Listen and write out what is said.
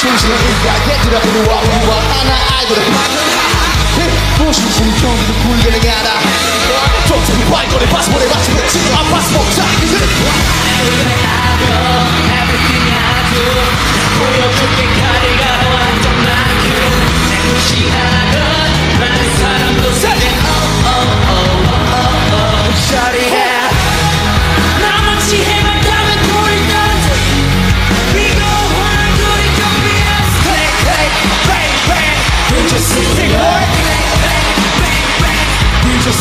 진실과 얘들아 우리와 우리와 하나 아이돌의 방금 무슨 불평도 불가능하다.